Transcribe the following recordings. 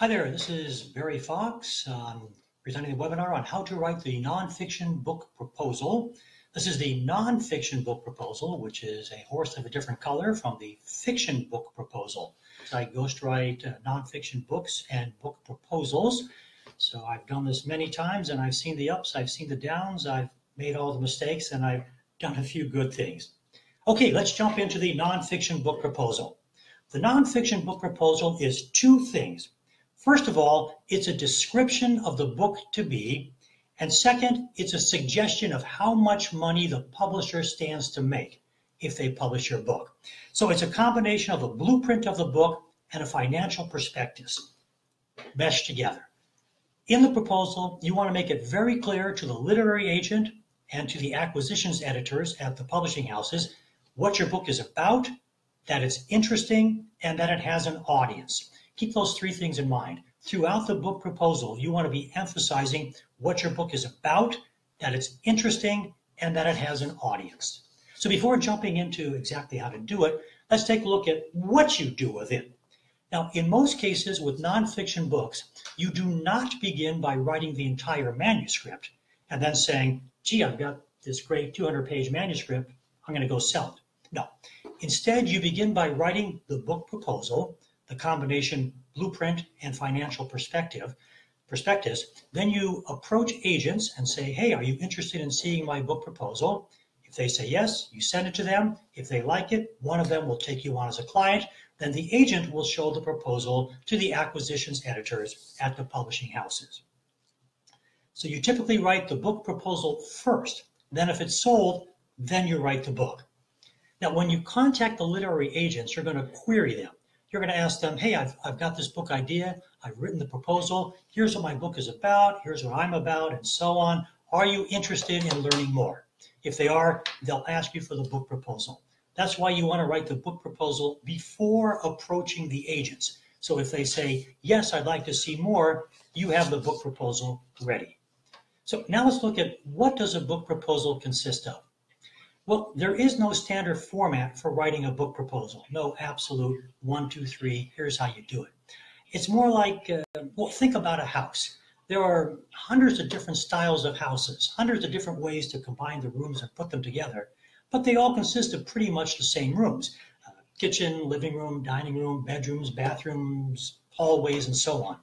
Hi there, this is Barry Fox um, presenting the webinar on how to write the nonfiction book proposal. This is the nonfiction book proposal, which is a horse of a different color from the fiction book proposal. I ghostwrite uh, nonfiction books and book proposals. So I've done this many times and I've seen the ups, I've seen the downs, I've made all the mistakes, and I've done a few good things. Okay, let's jump into the nonfiction book proposal. The nonfiction book proposal is two things. First of all, it's a description of the book to be. And second, it's a suggestion of how much money the publisher stands to make if they publish your book. So it's a combination of a blueprint of the book and a financial prospectus meshed together. In the proposal, you want to make it very clear to the literary agent and to the acquisitions editors at the publishing houses what your book is about, that it's interesting, and that it has an audience. Keep those three things in mind. Throughout the book proposal, you want to be emphasizing what your book is about, that it's interesting, and that it has an audience. So before jumping into exactly how to do it, let's take a look at what you do with it. Now, in most cases with nonfiction books, you do not begin by writing the entire manuscript and then saying, gee, I've got this great 200 page manuscript, I'm going to go sell it. No. Instead, you begin by writing the book proposal, the combination blueprint and financial perspective prospectus, then you approach agents and say, hey, are you interested in seeing my book proposal? If they say yes, you send it to them. If they like it, one of them will take you on as a client. Then the agent will show the proposal to the acquisitions editors at the publishing houses. So you typically write the book proposal first. Then if it's sold, then you write the book. Now, when you contact the literary agents, you're going to query them you're going to ask them, hey, I've, I've got this book idea. I've written the proposal. Here's what my book is about. Here's what I'm about, and so on. Are you interested in learning more? If they are, they'll ask you for the book proposal. That's why you want to write the book proposal before approaching the agents. So if they say, yes, I'd like to see more, you have the book proposal ready. So now let's look at what does a book proposal consist of? Well, there is no standard format for writing a book proposal. No absolute one, two, three, here's how you do it. It's more like, uh, well, think about a house. There are hundreds of different styles of houses, hundreds of different ways to combine the rooms and put them together, but they all consist of pretty much the same rooms. Uh, kitchen, living room, dining room, bedrooms, bathrooms, hallways, and so on.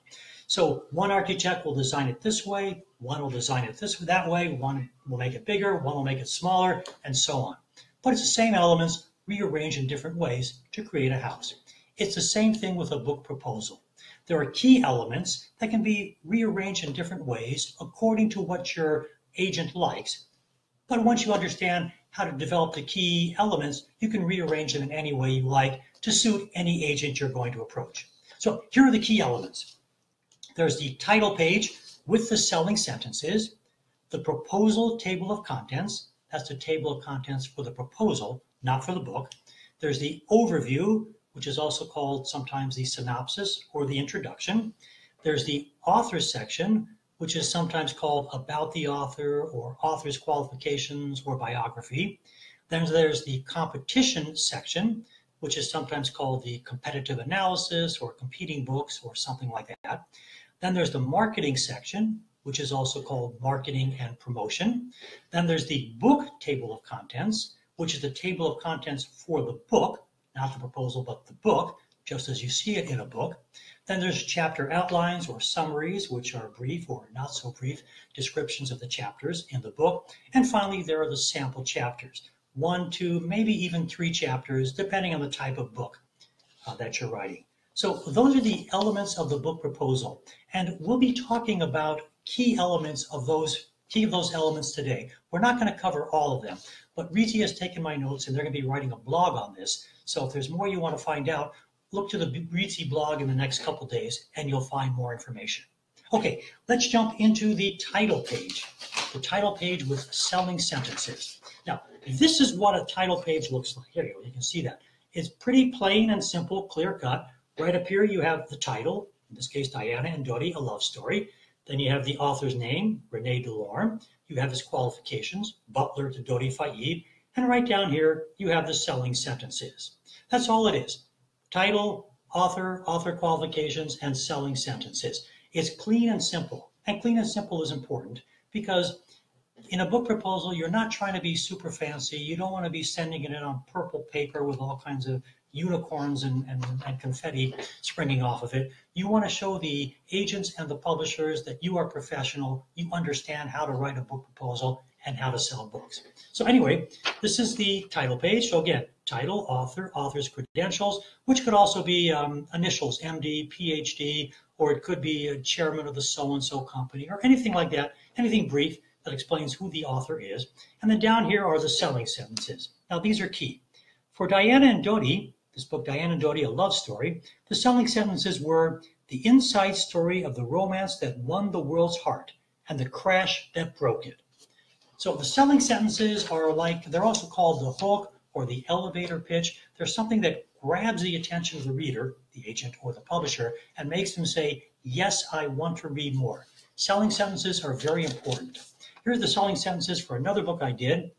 So one architect will design it this way, one will design it this that way, one will make it bigger, one will make it smaller, and so on. But it's the same elements rearranged in different ways to create a house. It's the same thing with a book proposal. There are key elements that can be rearranged in different ways according to what your agent likes. But once you understand how to develop the key elements, you can rearrange them in any way you like to suit any agent you're going to approach. So here are the key elements. There's the title page, with the selling sentences, the proposal table of contents, that's the table of contents for the proposal, not for the book. There's the overview, which is also called sometimes the synopsis or the introduction. There's the author section, which is sometimes called about the author or author's qualifications or biography. Then there's the competition section, which is sometimes called the competitive analysis or competing books or something like that. Then there's the marketing section, which is also called marketing and promotion. Then there's the book table of contents, which is the table of contents for the book, not the proposal, but the book, just as you see it in a book. Then there's chapter outlines or summaries, which are brief or not so brief descriptions of the chapters in the book. And finally, there are the sample chapters, one, two, maybe even three chapters, depending on the type of book uh, that you're writing. So those are the elements of the book proposal. And we'll be talking about key elements of those key of those elements today. We're not going to cover all of them, but Reedsy has taken my notes and they're going to be writing a blog on this. So if there's more you want to find out, look to the Reedsy blog in the next couple days and you'll find more information. Okay, let's jump into the title page. The title page with selling sentences. Now, this is what a title page looks like. Here you go, you can see that. It's pretty plain and simple, clear cut. Right up here, you have the title, in this case, Diana and Dodi, a love story. Then you have the author's name, Rene Delorme. You have his qualifications, butler to Dodi Fayed. And right down here, you have the selling sentences. That's all it is. Title, author, author qualifications, and selling sentences. It's clean and simple. And clean and simple is important because in a book proposal, you're not trying to be super fancy. You don't want to be sending it in on purple paper with all kinds of unicorns and, and, and, confetti springing off of it. You want to show the agents and the publishers that you are professional. You understand how to write a book proposal and how to sell books. So anyway, this is the title page. So again, title, author, author's credentials, which could also be um, initials, MD, PhD, or it could be a chairman of the so-and-so company or anything like that, anything brief that explains who the author is. And then down here are the selling sentences. Now these are key. For Diana and Dodi, this book, Diana and A Love Story, the selling sentences were the inside story of the romance that won the world's heart and the crash that broke it. So the selling sentences are like, they're also called the hook or the elevator pitch. There's something that grabs the attention of the reader, the agent or the publisher, and makes them say, yes, I want to read more. Selling sentences are very important. Here are the selling sentences for another book I did.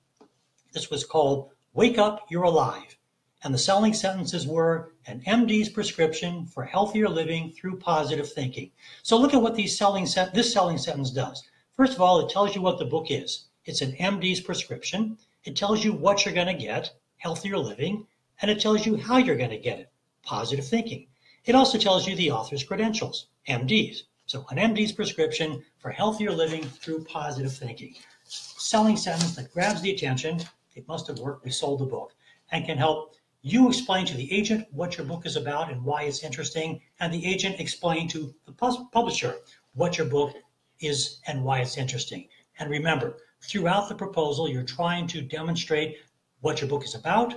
This was called Wake Up, You're Alive. And the selling sentences were an MD's prescription for healthier living through positive thinking. So look at what these selling set, this selling sentence does. First of all, it tells you what the book is. It's an MD's prescription. It tells you what you're going to get, healthier living, and it tells you how you're going to get it, positive thinking. It also tells you the author's credentials, MD's. So an MD's prescription for healthier living through positive thinking. Selling sentence that grabs the attention. It must have worked. We sold the book and can help you explain to the agent what your book is about and why it's interesting, and the agent explain to the publisher what your book is and why it's interesting. And remember, throughout the proposal, you're trying to demonstrate what your book is about,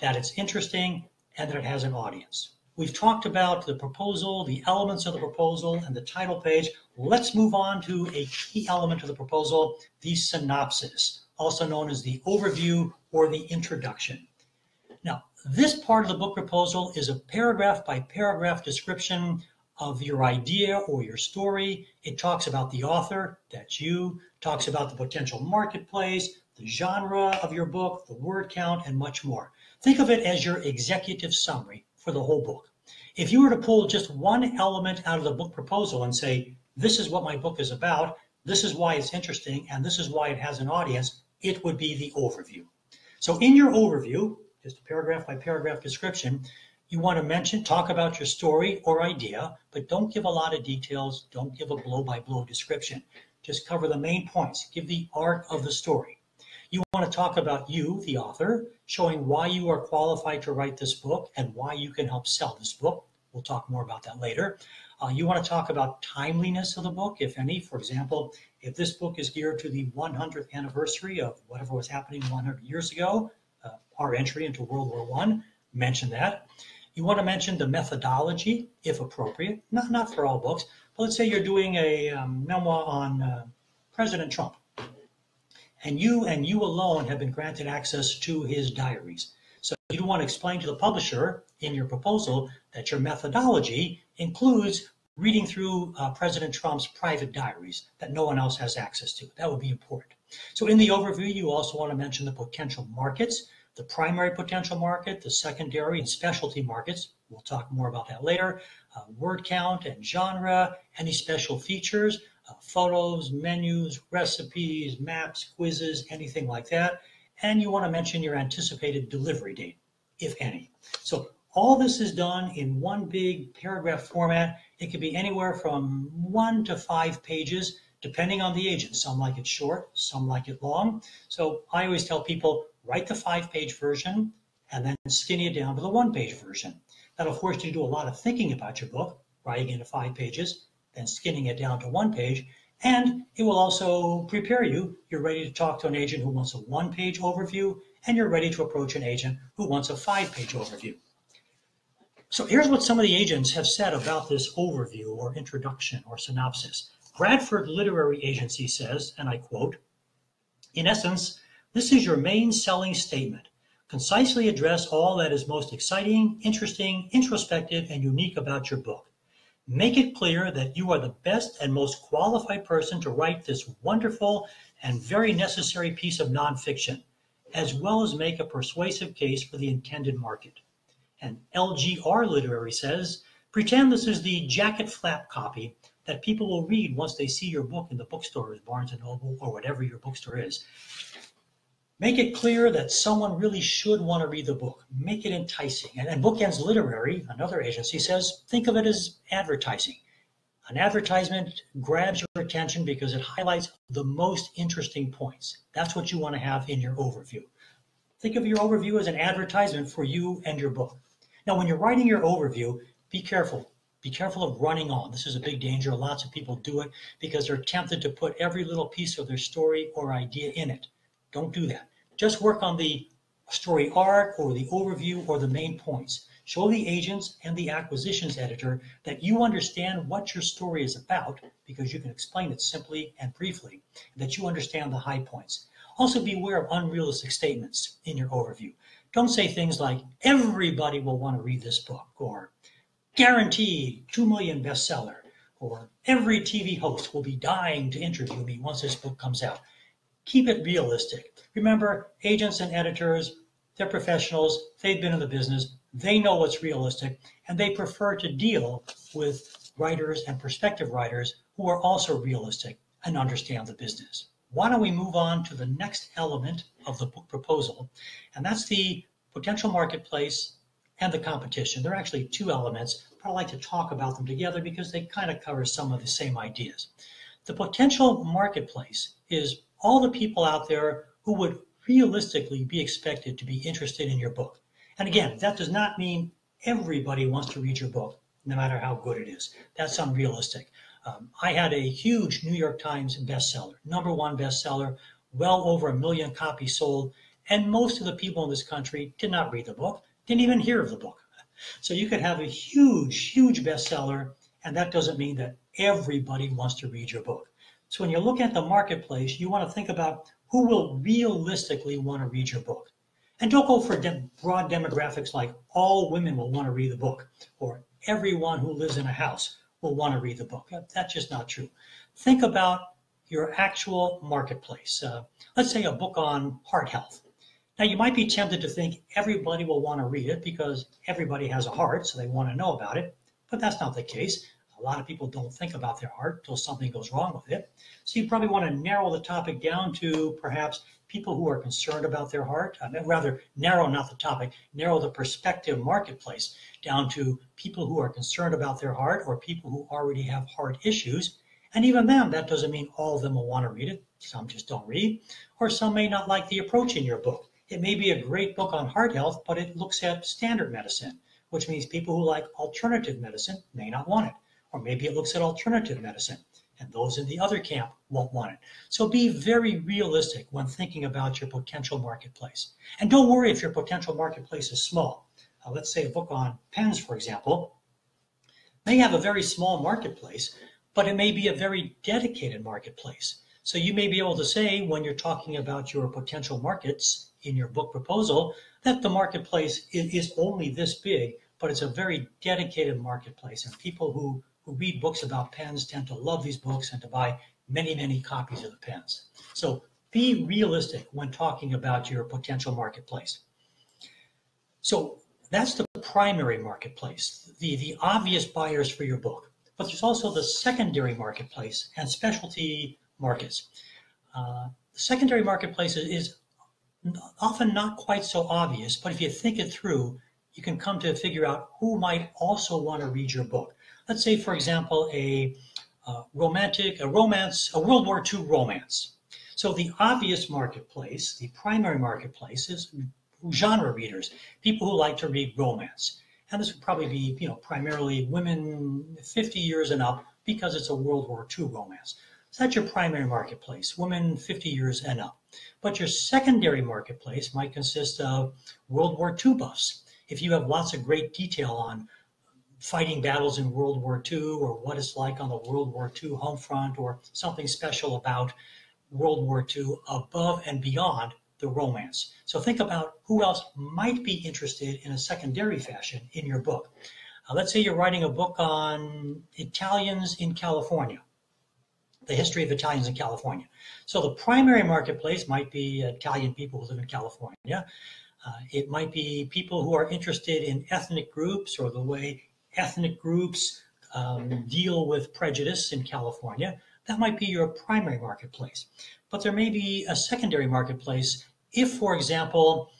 that it's interesting, and that it has an audience. We've talked about the proposal, the elements of the proposal, and the title page. Let's move on to a key element of the proposal, the synopsis, also known as the overview or the introduction. This part of the book proposal is a paragraph by paragraph description of your idea or your story. It talks about the author, that's you, talks about the potential marketplace, the genre of your book, the word count, and much more. Think of it as your executive summary for the whole book. If you were to pull just one element out of the book proposal and say, this is what my book is about, this is why it's interesting, and this is why it has an audience, it would be the overview. So in your overview, just a paragraph by paragraph description, you want to mention, talk about your story or idea, but don't give a lot of details. Don't give a blow by blow description. Just cover the main points. Give the arc of the story. You want to talk about you, the author, showing why you are qualified to write this book and why you can help sell this book. We'll talk more about that later. Uh, you want to talk about timeliness of the book, if any. For example, if this book is geared to the 100th anniversary of whatever was happening 100 years ago, our entry into World War One, mention that. You want to mention the methodology, if appropriate, not, not for all books, but let's say you're doing a um, memoir on uh, President Trump, and you and you alone have been granted access to his diaries. So you want to explain to the publisher in your proposal that your methodology includes reading through uh, President Trump's private diaries that no one else has access to. That would be important. So in the overview, you also want to mention the potential markets the primary potential market, the secondary and specialty markets. We'll talk more about that later. Uh, word count and genre, any special features, uh, photos, menus, recipes, maps, quizzes, anything like that. And you want to mention your anticipated delivery date, if any. So all this is done in one big paragraph format. It can be anywhere from one to five pages, depending on the agent. Some like it short, some like it long. So I always tell people write the five page version and then skinny it down to the one page version. That'll force you to do a lot of thinking about your book, writing into five pages, then skinning it down to one page. And it will also prepare you. You're ready to talk to an agent who wants a one page overview, and you're ready to approach an agent who wants a five page overview. So here's what some of the agents have said about this overview or introduction or synopsis. Bradford Literary Agency says, and I quote, in essence, this is your main selling statement. Concisely address all that is most exciting, interesting, introspective, and unique about your book. Make it clear that you are the best and most qualified person to write this wonderful and very necessary piece of nonfiction, as well as make a persuasive case for the intended market. And LGR Literary says, pretend this is the jacket flap copy that people will read once they see your book in the bookstores, Barnes & Noble, or whatever your bookstore is. Make it clear that someone really should want to read the book. Make it enticing. And, and Bookends Literary, another agency, says think of it as advertising. An advertisement grabs your attention because it highlights the most interesting points. That's what you want to have in your overview. Think of your overview as an advertisement for you and your book. Now, when you're writing your overview, be careful. Be careful of running on. This is a big danger. Lots of people do it because they're tempted to put every little piece of their story or idea in it. Don't do that. Just work on the story arc or the overview or the main points. Show the agents and the acquisitions editor that you understand what your story is about because you can explain it simply and briefly, and that you understand the high points. Also be aware of unrealistic statements in your overview. Don't say things like, everybody will want to read this book, or guaranteed 2 million bestseller, or every TV host will be dying to interview me once this book comes out. Keep it realistic. Remember, agents and editors, they're professionals, they've been in the business, they know what's realistic, and they prefer to deal with writers and prospective writers who are also realistic and understand the business. Why don't we move on to the next element of the book proposal, and that's the potential marketplace and the competition. There are actually two elements, but I like to talk about them together because they kind of cover some of the same ideas. The potential marketplace is all the people out there who would realistically be expected to be interested in your book. And again, that does not mean everybody wants to read your book, no matter how good it is. That's unrealistic. Um, I had a huge New York Times bestseller, number one bestseller, well over a million copies sold, and most of the people in this country did not read the book, didn't even hear of the book. So you could have a huge, huge bestseller, and that doesn't mean that everybody wants to read your book. So when you look at the marketplace, you want to think about who will realistically want to read your book. And don't go for de- broad demographics like all women will want to read the book or everyone who lives in a house will want to read the book. That's just not true. Think about your actual marketplace. Uh, let's say a book on heart health. Now, you might be tempted to think everybody will want to read it because everybody has a heart, so they want to know about it. But that's not the case. A lot of people don't think about their heart until something goes wrong with it. So you probably want to narrow the topic down to perhaps people who are concerned about their heart. I mean, rather, narrow not the topic, narrow the perspective marketplace down to people who are concerned about their heart or people who already have heart issues. And even them, that doesn't mean all of them will want to read it. Some just don't read, or some may not like the approach in your book. It may be a great book on heart health, but it looks at standard medicine, which means people who like alternative medicine may not want it. Or maybe it looks at alternative medicine, and those in the other camp won't want it. So be very realistic when thinking about your potential marketplace. And don't worry if your potential marketplace is small. Uh, let's say a book on pens, for example, may have a very small marketplace, but it may be a very dedicated marketplace. So you may be able to say when you're talking about your potential markets in your book proposal that the marketplace is only this big, but it's a very dedicated marketplace. And people who who read books about pens tend to love these books and to buy many, many copies of the pens. So be realistic when talking about your potential marketplace. So that's the primary marketplace, the, the obvious buyers for your book. But there's also the secondary marketplace and specialty markets. Uh, the secondary marketplace is often not quite so obvious, but if you think it through, you can come to figure out who might also want to read your book let's say, for example, a uh, romantic, a romance, a World War II romance. So the obvious marketplace, the primary marketplace is genre readers, people who like to read romance. And this would probably be, you know, primarily women 50 years and up because it's a World War II romance. So that's your primary marketplace, women 50 years and up. But your secondary marketplace might consist of World War II buffs. If you have lots of great detail on fighting battles in World War II or what it's like on the World War II home front or something special about World War II above and beyond the romance. So think about who else might be interested in a secondary fashion in your book. Uh, let's say you're writing a book on Italians in California, the history of Italians in California. So the primary marketplace might be Italian people who live in California. Uh, it might be people who are interested in ethnic groups or the way ethnic groups um, deal with prejudice in California. That might be your primary marketplace. But there may be a secondary marketplace if, for example,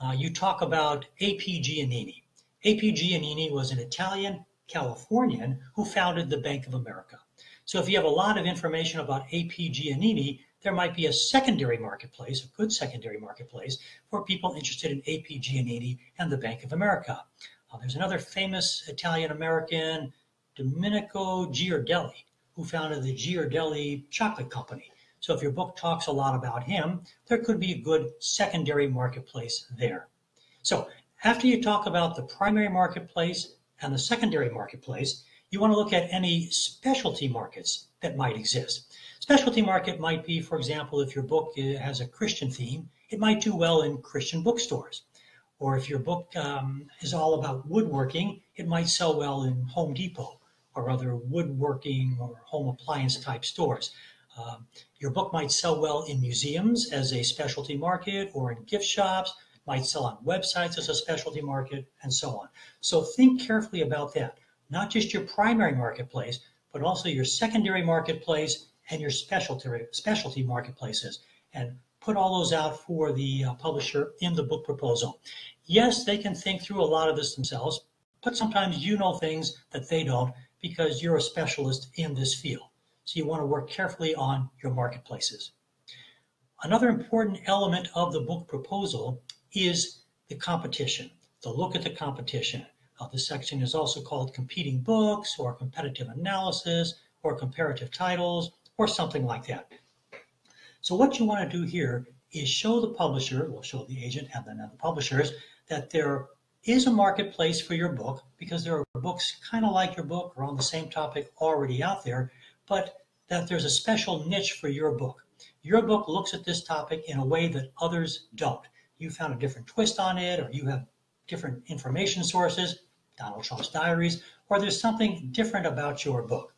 uh, you talk about A.P. Giannini. A.P. Giannini was an Italian Californian who founded the Bank of America. So if you have a lot of information about A.P. Giannini, there might be a secondary marketplace, a good secondary marketplace, for people interested in A.P. Giannini and the Bank of America. Uh, there's another famous Italian American, Domenico Ghirardelli, who founded the Ghirardelli Chocolate Company. So if your book talks a lot about him, there could be a good secondary marketplace there. So after you talk about the primary marketplace and the secondary marketplace, you want to look at any specialty markets that might exist. Specialty market might be, for example, if your book has a Christian theme, it might do well in Christian bookstores. Or if your book um, is all about woodworking, it might sell well in Home Depot or other woodworking or home appliance type stores. Um, your book might sell well in museums as a specialty market or in gift shops, might sell on websites as a specialty market, and so on. So think carefully about that. Not just your primary marketplace, but also your secondary marketplace and your specialty, specialty marketplaces. And put all those out for the uh, publisher in the book proposal. Yes, they can think through a lot of this themselves, but sometimes you know things that they don't because you're a specialist in this field. So you want to work carefully on your marketplaces. Another important element of the book proposal is the competition, the look at the competition. Uh, this section is also called competing books or competitive analysis or comparative titles or something like that. So what you want to do here is show the publisher, we'll show the agent and then the publishers, that there is a marketplace for your book because there are books kind of like your book or on the same topic already out there, but that there's a special niche for your book. Your book looks at this topic in a way that others don't. You found a different twist on it, or you have different information sources, Donald Trump's diaries, or there's something different about your book.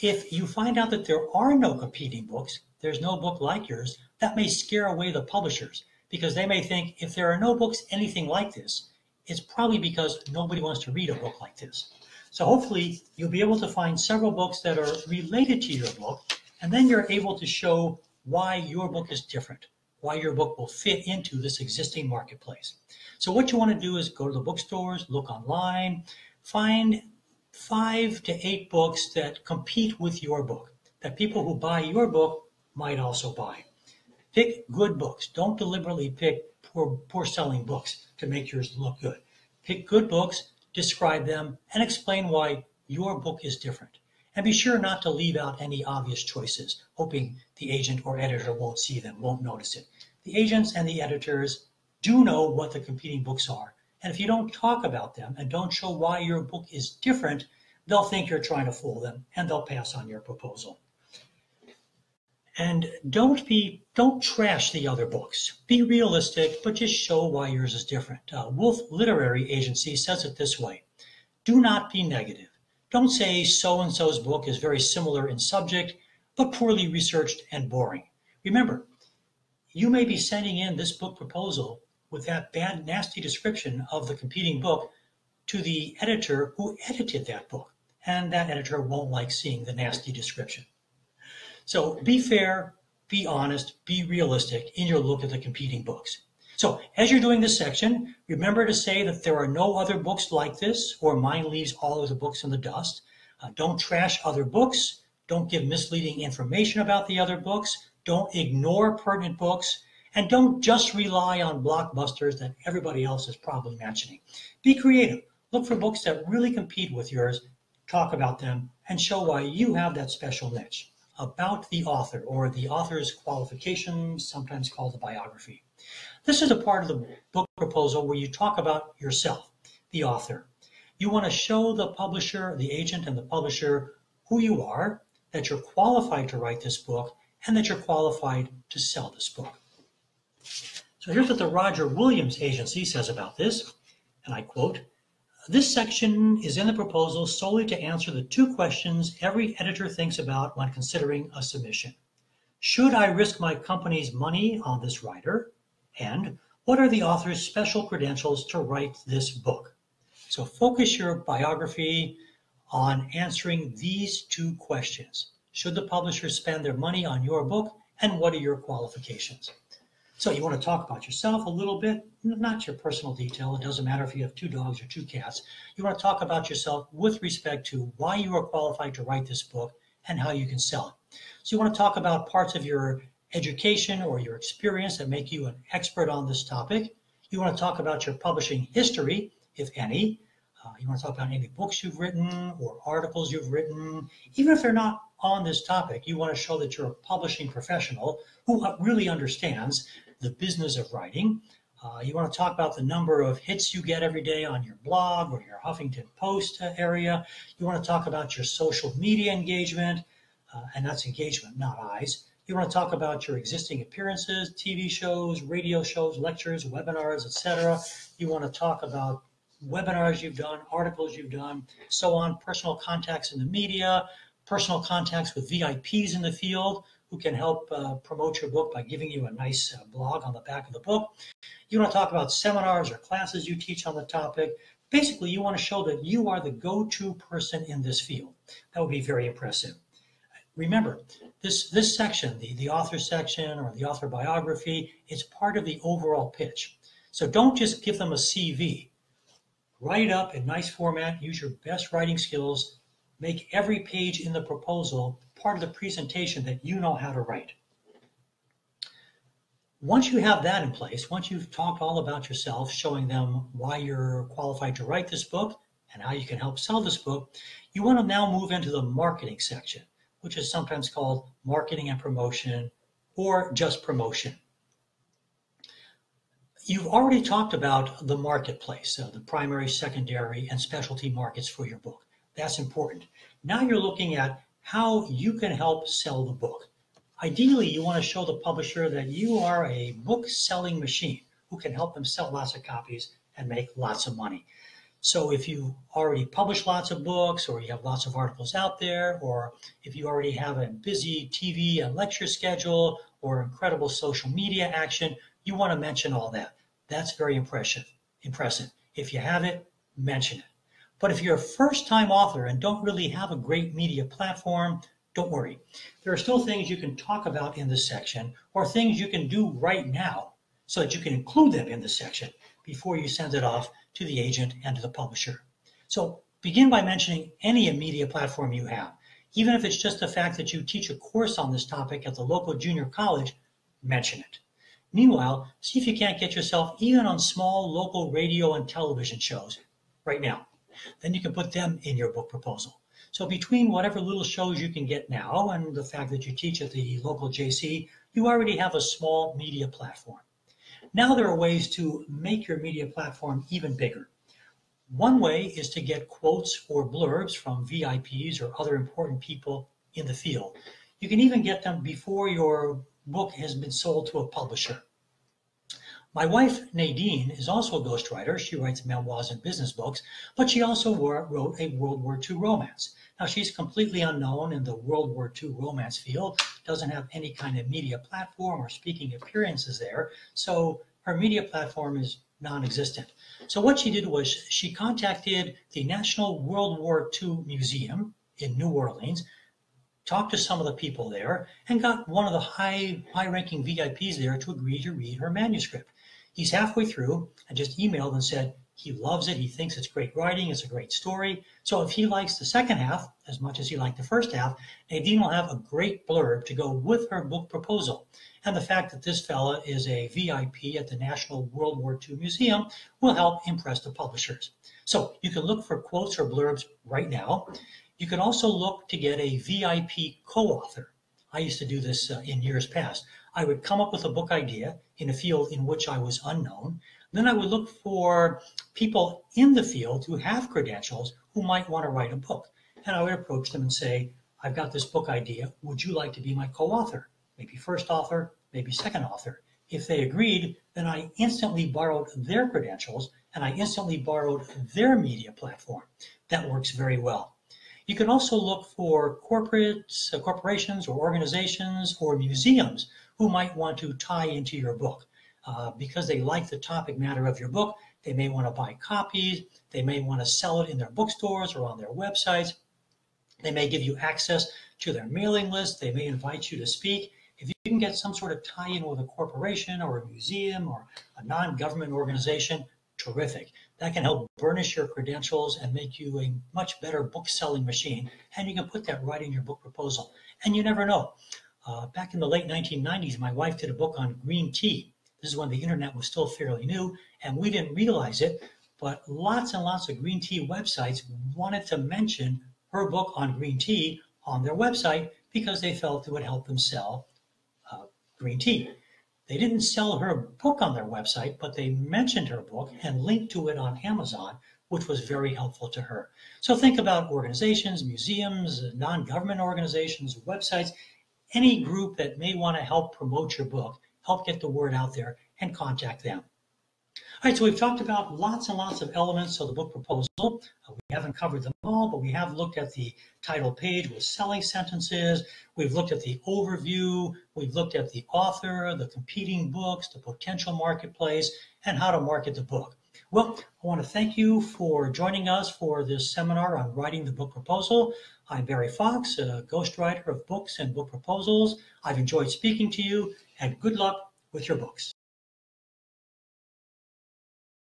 If you find out that there are no competing books, there's no book like yours, that may scare away the publishers because they may think if there are no books anything like this, it's probably because nobody wants to read a book like this. So hopefully you'll be able to find several books that are related to your book, and then you're able to show why your book is different, why your book will fit into this existing marketplace. So what you want to do is go to the bookstores, look online, find five to eight books that compete with your book, that people who buy your book might also buy. Pick good books. Don't deliberately pick poor, poor selling books to make yours look good. Pick good books, describe them, and explain why your book is different. And be sure not to leave out any obvious choices, hoping the agent or editor won't see them, won't notice it. The agents and the editors do know what the competing books are. And if you don't talk about them and don't show why your book is different, they'll think you're trying to fool them and they'll pass on your proposal. And don't be don't trash the other books. Be realistic, but just show why yours is different. Uh, Wolf Literary Agency says it this way: Do not be negative. Don't say so and so's book is very similar in subject, but poorly researched and boring. Remember, you may be sending in this book proposal with that bad, nasty description of the competing book to the editor who edited that book, and that editor won't like seeing the nasty description. So be fair, be honest, be realistic in your look at the competing books. So as you're doing this section, remember to say that there are no other books like this, or mine leaves all of the books in the dust. Uh, don't trash other books. Don't give misleading information about the other books. Don't ignore pertinent books. And don't just rely on blockbusters that everybody else is probably mentioning. Be creative. Look for books that really compete with yours, talk about them, and show why you have that special niche about the author or the author's qualifications, sometimes called a biography. This is a part of the book proposal where you talk about yourself, the author. You want to show the publisher, the agent, and the publisher who you are, that you're qualified to write this book, and that you're qualified to sell this book. So here's what the Roger Williams Agency says about this, and I quote, this section is in the proposal solely to answer the two questions every editor thinks about when considering a submission. Should I risk my company's money on this writer? And What are the author's special credentials to write this book? So focus your biography on answering these two questions. Should the publisher spend their money on your book and what are your qualifications? So you want to talk about yourself a little bit, not your personal detail. It doesn't matter if you have two dogs or two cats. You want to talk about yourself with respect to why you are qualified to write this book and how you can sell it. So you want to talk about parts of your education or your experience that make you an expert on this topic. You want to talk about your publishing history, if any. Uh, you want to talk about any books you've written or articles you've written. Even if they're not on this topic, you want to show that you're a publishing professional who really understands the business of writing. Uh, you want to talk about the number of hits you get every day on your blog or your Huffington Post uh, area. You want to talk about your social media engagement, uh, and that's engagement, not eyes. You want to talk about your existing appearances, TV shows, radio shows, lectures, webinars, etc. You want to talk about webinars you've done, articles you've done, so on, personal contacts in the media, personal contacts with VIPs in the field who can help uh, promote your book by giving you a nice uh, blog on the back of the book. You want to talk about seminars or classes you teach on the topic. Basically, you want to show that you are the go-to person in this field. That would be very impressive. Remember, this, this section, the, the author section or the author biography, is part of the overall pitch. So don't just give them a CV. Write it up in nice format, use your best writing skills, make every page in the proposal part of the presentation that you know how to write. Once you have that in place, once you've talked all about yourself, showing them why you're qualified to write this book and how you can help sell this book, you want to now move into the marketing section, which is sometimes called marketing and promotion or just promotion. You've already talked about the marketplace, so the primary, secondary, and specialty markets for your book. That's important. Now you're looking at how you can help sell the book. Ideally, you want to show the publisher that you are a book selling machine who can help them sell lots of copies and make lots of money. So if you already publish lots of books or you have lots of articles out there, or if you already have a busy TV and lecture schedule or incredible social media action, you want to mention all that. That's very impressive. Impressive. If you have it, mention it. But if you're a first time author and don't really have a great media platform, don't worry. There are still things you can talk about in this section or things you can do right now so that you can include them in the section before you send it off to the agent and to the publisher. So begin by mentioning any media platform you have. Even if it's just the fact that you teach a course on this topic at the local junior college, mention it. Meanwhile, see if you can't get yourself even on small local radio and television shows right now then you can put them in your book proposal. So between whatever little shows you can get now and the fact that you teach at the local JC, you already have a small media platform. Now there are ways to make your media platform even bigger. One way is to get quotes or blurbs from VIPs or other important people in the field. You can even get them before your book has been sold to a publisher. My wife, Nadine, is also a ghostwriter. She writes memoirs and business books, but she also wrote a World War II romance. Now, she's completely unknown in the World War II romance field, doesn't have any kind of media platform or speaking appearances there, so her media platform is non-existent. So what she did was she contacted the National World War II Museum in New Orleans, talked to some of the people there, and got one of the high, high-ranking VIPs there to agree to read her manuscript. He's halfway through and just emailed and said he loves it. He thinks it's great writing. It's a great story. So if he likes the second half as much as he liked the first half, Nadine will have a great blurb to go with her book proposal. And the fact that this fella is a VIP at the National World War II Museum will help impress the publishers. So you can look for quotes or blurbs right now. You can also look to get a VIP co-author. I used to do this uh, in years past. I would come up with a book idea in a field in which I was unknown. Then I would look for people in the field who have credentials who might want to write a book. And I would approach them and say, I've got this book idea. Would you like to be my co-author? Maybe first author, maybe second author. If they agreed, then I instantly borrowed their credentials and I instantly borrowed their media platform. That works very well. You can also look for corporates, uh, corporations or organizations or museums who might want to tie into your book. uh, because they like the topic matter of your book. They may want to buy copies. They may want to sell it in their bookstores or on their websites. They may give you access to their mailing list. They may invite you to speak. If you can get some sort of tie in with a corporation or a museum or a non government organization, terrific. That can help burnish your credentials and make you a much better book selling machine. And you can put that right in your book proposal. And you never know. Uh, back in the late 1990s, my wife did a book on green tea. This is when the internet was still fairly new, and we didn't realize it. But lots and lots of green tea websites wanted to mention her book on green tea on their website because they felt it would help them sell uh, green tea. They didn't sell her book on their website, but they mentioned her book and linked to it on Amazon, which was very helpful to her. So think about organizations, museums, non government organizations, websites, any group that may want to help promote your book, help get the word out there, and contact them. All right, so we've talked about lots and lots of elements of the book proposal. Uh, we haven't covered them all, but we have looked at the title page with selling sentences. We've looked at the overview. We've looked at the author, the competing books, the potential marketplace, and how to market the book. Well, I want to thank you for joining us for this seminar on writing the book proposal. I'm Barry Fox, a ghostwriter of books and book proposals. I've enjoyed speaking to you, and good luck with your books.